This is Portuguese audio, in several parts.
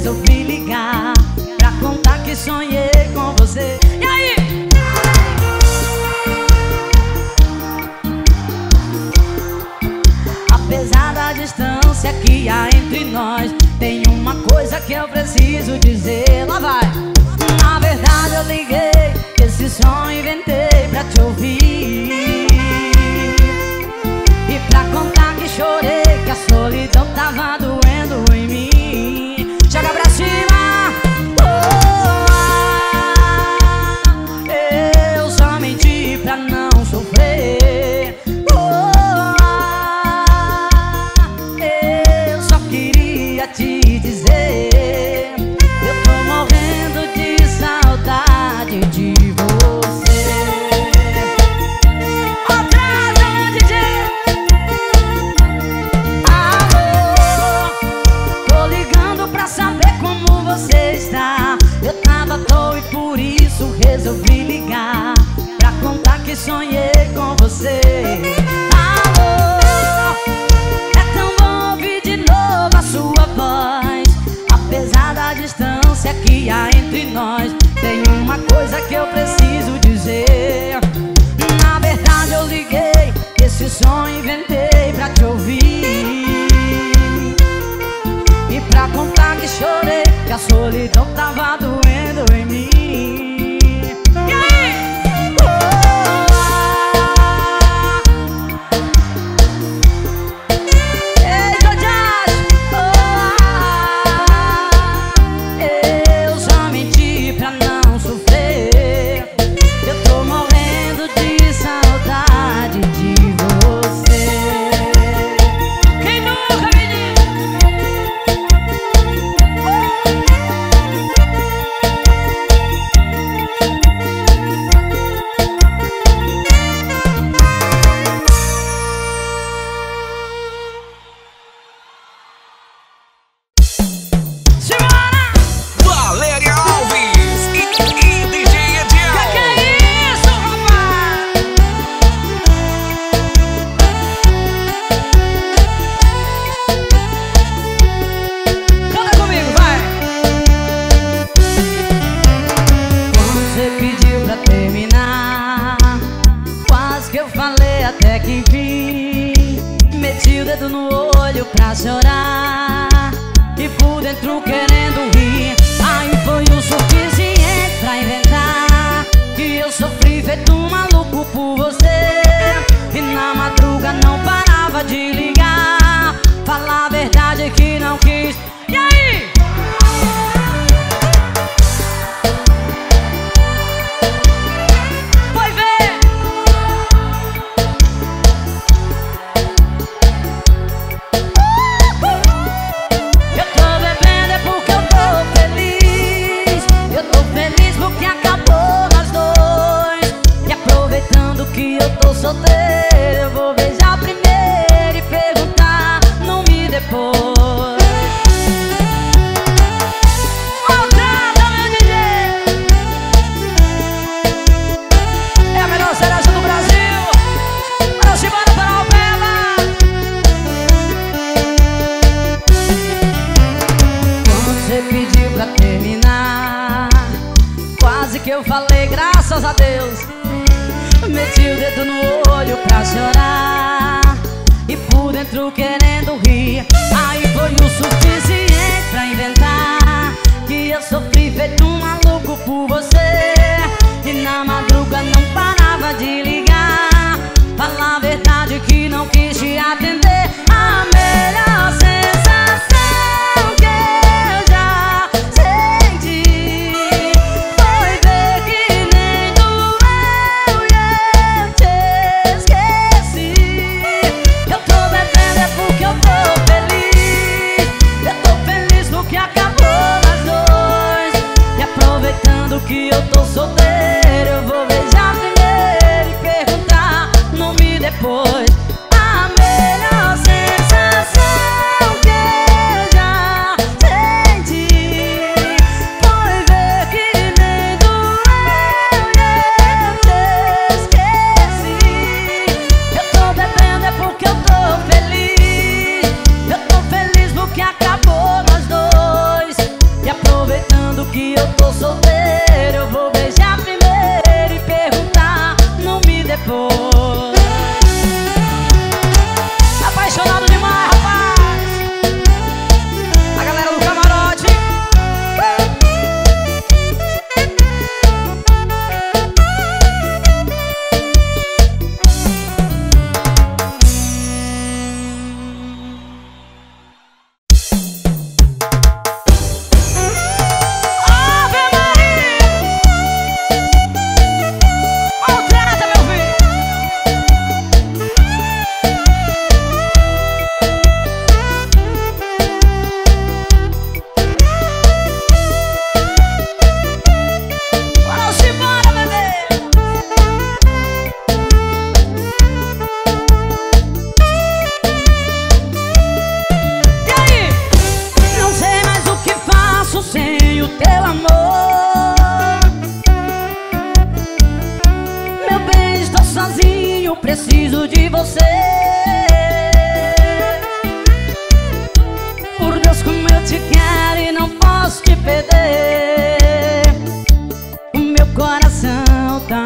resolvi ligar pra contar que sonhei com você. E aí? Apesar da distância que há entre nós, tem uma coisa que eu preciso dizer. Lá vai. Na verdade, eu liguei, esse som inventei pra te ouvir. E pra contar que chorei, que a solidão tava doendo. dia entre nós. Tem uma coisa que eu preciso dizer. Na verdade eu liguei Esse som inventei pra te ouvir. E pra contar que chorei Que a solidão tava doendo em mim. pra chorar. E por dentro querendo rir. Aí foi o suficiente pra inventar Que eu sofri feito um maluco por você. E na madruga não parava de ligar. Falar a verdade que não quis. broken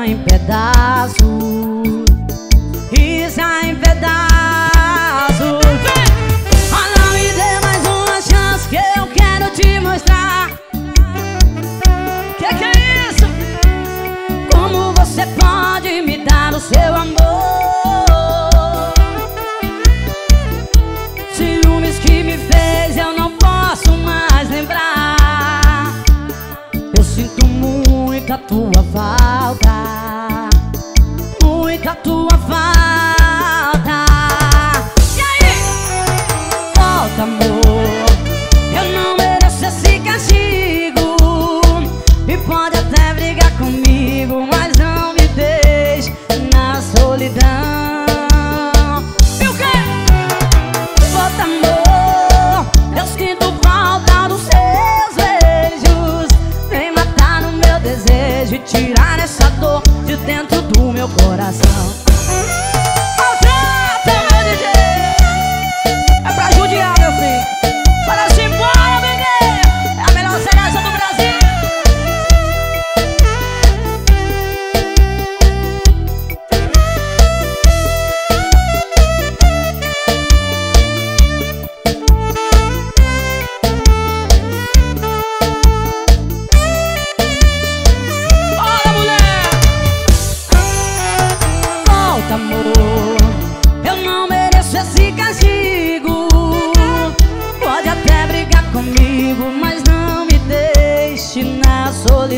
em pedaços, risa em pedaços. Olha, me dê mais uma chance que eu quero te mostrar. Que que é isso? Como você pode me dar o seu amor? tua face.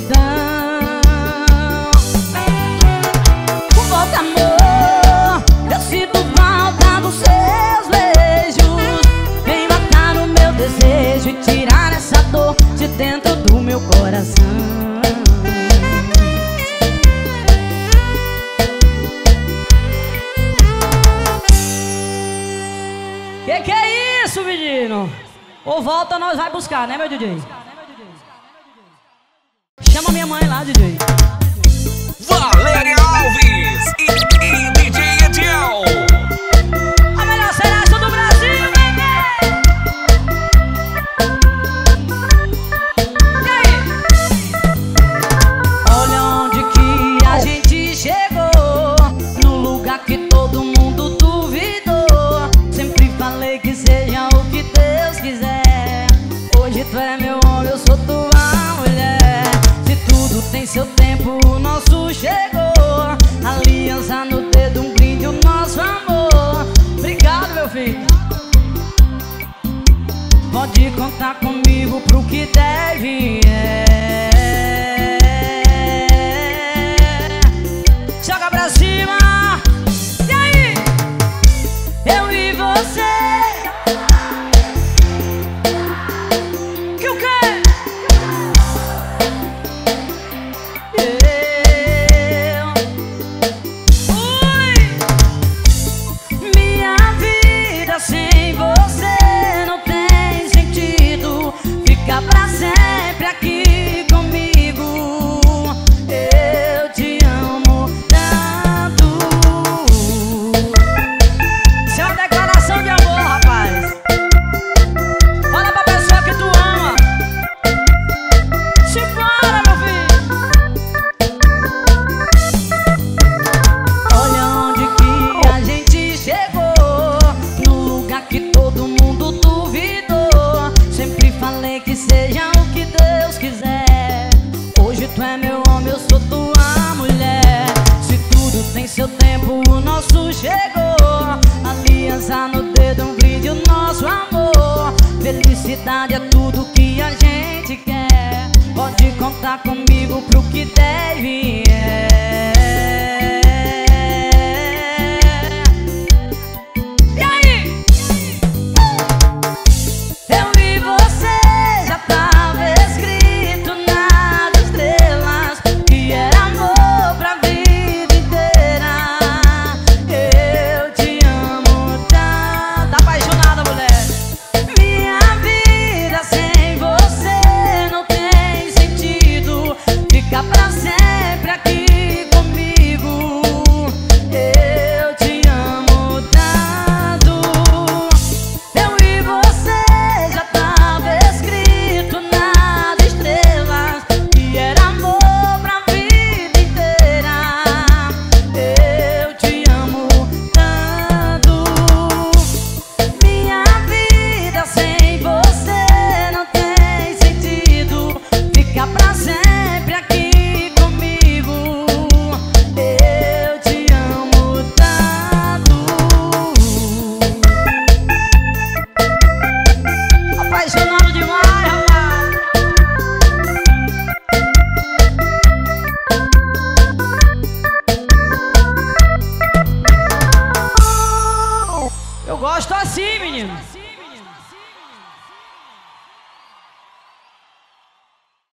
solidão. Volta, amor, eu sinto falta dos seus beijos. Vem matar o meu desejo e tirar essa dor de dentro do meu coração. Que que é isso, menino? Ou volta, nós vai buscar, né, meu DJ? Chama minha mãe lá, DJ. tempo chegou. Aliança no dedo, um brinde, o nosso amor. Obrigado, meu filho. Pode contar comigo pro que deve é. Joga pra cima. E aí? Eu e você. é tudo que a gente quer. Pode contar comigo pro que deve é.